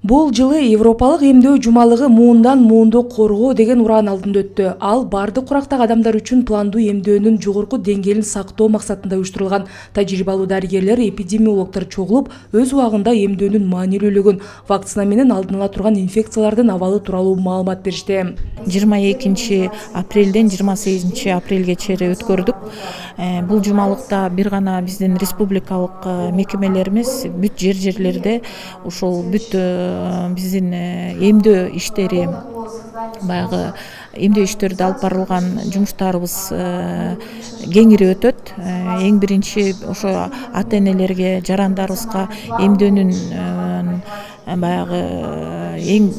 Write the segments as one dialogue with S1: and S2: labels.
S1: бул жылы европалык эмдөө жумалыгы муундан муунду коргоо деген ураан алдында өттү ал баардык курактагы адамдар үчүн пландуу эмдөөнүн жогорку деңгээлин сактоо максатында уюштурулган тажрыйбалуу дарыгерлер эпидемиологдор чогулуп өз убагында эмдөөнүн маанилүүлүгүн вакцина менен алдын ала турган инфекциялардын абалы тууралуу маалымат беришти
S2: жыйырма экинчи апрелден жыйырма сегизинчи апрелге чейин өткөрдүк э, бул жумалыкта бир гана биздин республикалык э, мекемелерибиз бүт жер жерлерде ушул бүт э, биздин э, эмдөө иштери баягы эмдөө иштерде алып барылган жумуштарыбыз э, кеңири өтөт. Э, эң биринчи ошо ата энелерге жарандарыбызга эмдөөнүн баягы эң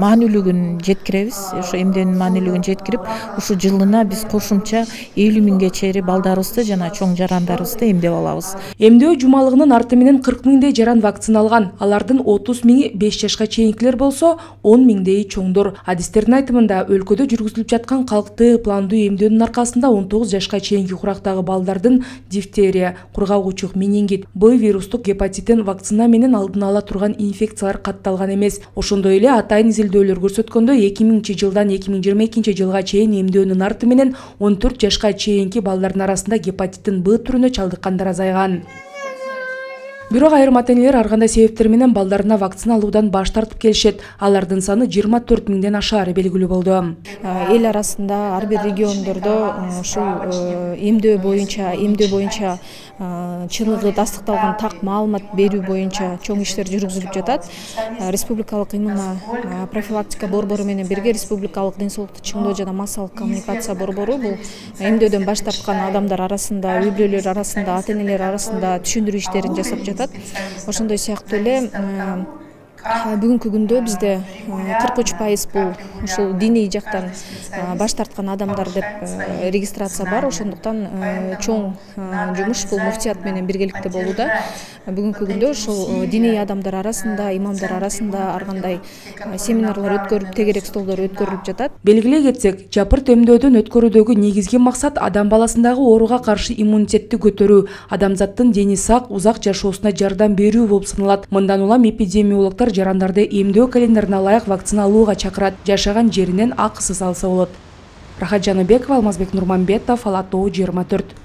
S2: маанилүүлүгүн жеткиребиз. Ошо эмдөөнүн маанилүүлүгүн жеткирип ушул жылына биз кошумча элүү миңге чейин балдарыбызды жана чоң жарандарыбызды эмдеп алабыз.
S1: Эмдөө жумалыгынын арты менен кырк миңдей жаран вакциналанган алардын отуз миңи беш жашка чейинкилер болсо он миңдейи чоңдор. Адистердин айтымында өлкөдө жүргүзүлүп жаткан калктуу пландуу эмдөөнүн аркасында он тогуз жашка чейинки курактагы балдардын дифтерия кургак учук менингит б вирустук гепатиттен вакцина менен алдын ала турган инфекциялар катталган эмес ошондой эле атайын изилдөөлөр көрсөткөндөй эки миңинчи жылдан эки миң жыйырма экинчи жылга чейин эмдөөнүн арты менен он төрт жашка чейинки балдардын арасында гепатиттин б түрүнө чалдыккандар азайган бирок айрым ата энелер ар кандай себептер менен балдарына вакцина алуудан баш тартып келишет. Алардын саны жыйырма төрт миңден ашаары белгилүү болду.
S3: Эл арасында ар бир региондордо ушул эмдөө боюнча эмдөө боюнча чыныгы тастыкталган так маалымат берүү боюнча чоң иштер жүргүзүлүп жатат. Республикалык иммуно профилактика борбору менен бирге республикалык ден соолукту чыңдоо жана массалык коммуникация борбору бул эмдөөдөн баш тарткан адамдар арасында үй бүлөлөр арасында ата энелер арасында түшүндүрүү иштерин жасап жатат ошондой сыяктуу эле бүгүнкү күндө бизде кырк үч пайыз бул ушул диний жактан баш тарткан адамдар деп регистрация бар. Ошондуктан чоң жумуш бул муфтият менен биргеликте болууда. Бүгүнкү күндө ушул диний адамдар арасында имамдар арасында ар кандай семинарлар өткөрүлүп тегерек столдор өткөрүлүп жатат.
S1: Белгилей кетсек жапырт эмдөөдөн өткөрүүдөгү негизги максат адам баласындагы ооруга каршы иммунитетти көтөрүү. Адамзаттын дени сак узак жашоосуна жардам берүү болуп саналат. Мындан улам эпидемиологдор жарандарды эмдөө календарына ылайык вакцина алууга чакырат жашаган жеринен акысыз алса болот. Рахат жаныбекова алмазбек нурмамбетов ала тоо жыйырма төрт